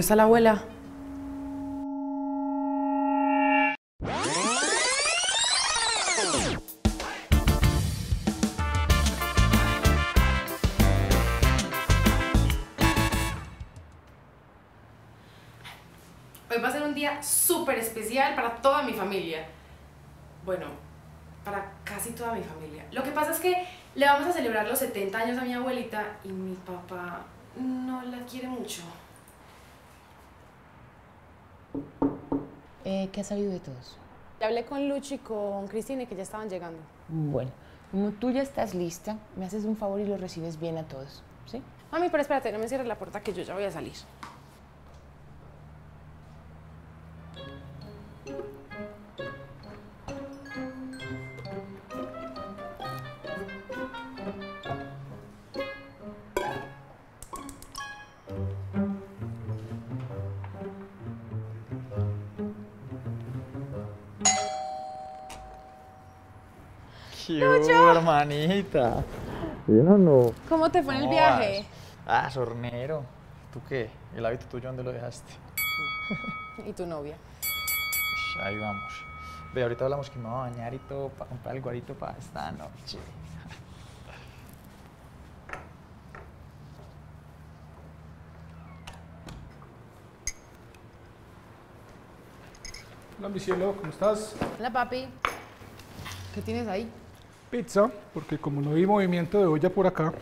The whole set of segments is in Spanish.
está la abuela? Hoy va a ser un día súper especial para toda mi familia. Bueno, para casi toda mi familia. Lo que pasa es que le vamos a celebrar los 70 años a mi abuelita y mi papá no la quiere mucho. Eh, ¿Qué ha salido de todos? Ya hablé con Luchi y con Cristina que ya estaban llegando. Bueno, como tú ya estás lista, me haces un favor y los recibes bien a todos, ¿sí? Mami, pero espérate, no me cierres la puerta que yo ya voy a salir. ¿Qué hubo, hermanita? Bien no. ¿Cómo te fue en el ¿Cómo viaje? vas? Ah, sornero. ¿Tú qué? ¿El hábito tuyo dónde lo dejaste? ¿Y tu novia? Ahí vamos. Ve, ahorita hablamos que me voy a bañar y todo para comprar el guarito para esta noche. Hola, mi cielo, ¿cómo estás? Hola, papi. ¿Qué tienes ahí? Pizza, porque como no vi movimiento de olla por acá,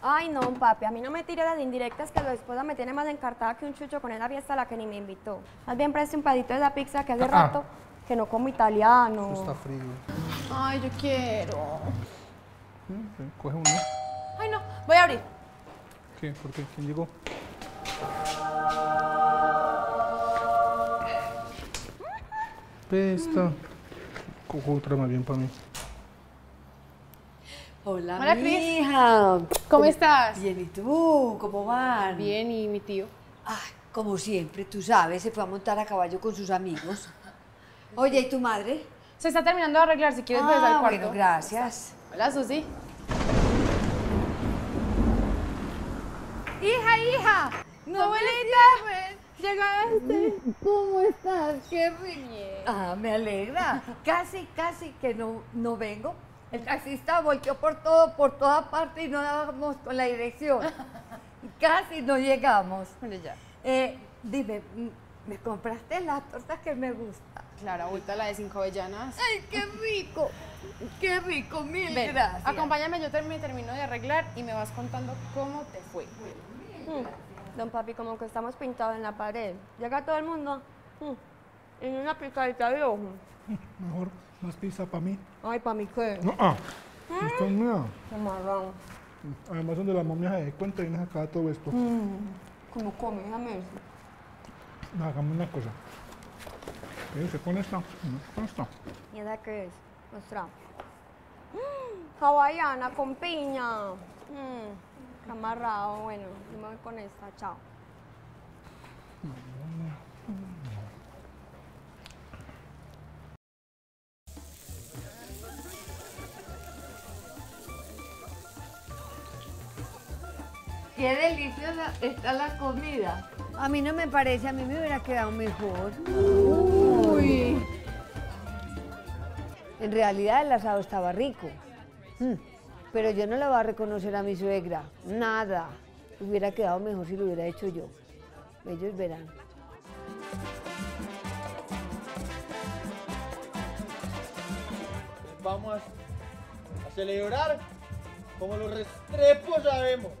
Ay, no, papi, a mí no me tire las indirectas que la esposa me tiene más encartada que un chucho con esa fiesta a la que ni me invitó. Más bien preste un pedito de esa pizza que hace Ah. rato que no como italiano. está frío. Ay, yo quiero. Mm, Coge uno. Ay, no, voy a abrir. ¿Qué? ¿Por qué? ¿Quién llegó? Pesta. Cojo otra más bien para mí. Hola, Hola, mi Cris. hija. ¿Cómo estás? Bien, ¿y tú? ¿Cómo van? Bien, ¿y mi tío? Ay, como siempre, tú sabes, se fue a montar a caballo con sus amigos. Oye, ¿y tu madre? Se está terminando de arreglar, si quieres puedes al ah, cuarto. bueno, gracias. Hola, Susi. Hija, hija. No, Abuelita, llegaste. ¿Cómo estás? Qué rico. Ah, me alegra. Casi, casi que no, no vengo. El taxista volteó por todo, por toda parte y no dábamos con la dirección. Casi no llegamos. Ya. Eh, dime, mm, ¿me compraste la torta que me gusta? Claro, ahorita la de cinco avellanas. ¡Ay, qué rico! ¡Qué rico! Mil Ven, gracias. acompáñame, yo me termino de arreglar y me vas contando cómo te fue. Mm, Don papi, como que estamos pintados en la pared. Llega todo el mundo. mm, En una picadita de ojo. Mejor más pizza para mí. Ay, para mí qué. No, ah. Esto es mía. Camarón. Además, donde la momia se dé cuenta y nos acaba todo esto. ¿Cómo come? Déjame ver. No, hagamos una cosa. ¿Qué? ¿Se pone esta? No, con esta. ¿Y esa qué es? Mostra. Mm, Hawaiana con piña. Mm, amarrado. Bueno, yo me voy con esta. Chao. Qué deliciosa está la comida. A mí no me parece, a mí me hubiera quedado mejor. Uy. En realidad el asado estaba rico. Mm, Pero yo no le voy a reconocer a mi suegra. Nada. Hubiera quedado mejor si lo hubiera hecho yo. Ellos verán. Vamos a, a celebrar como los restrepos sabemos.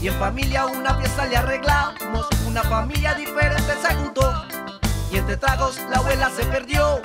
Y en familia una fiesta le arreglamos. Una familia diferente se juntó y entre tragos la abuela se perdió.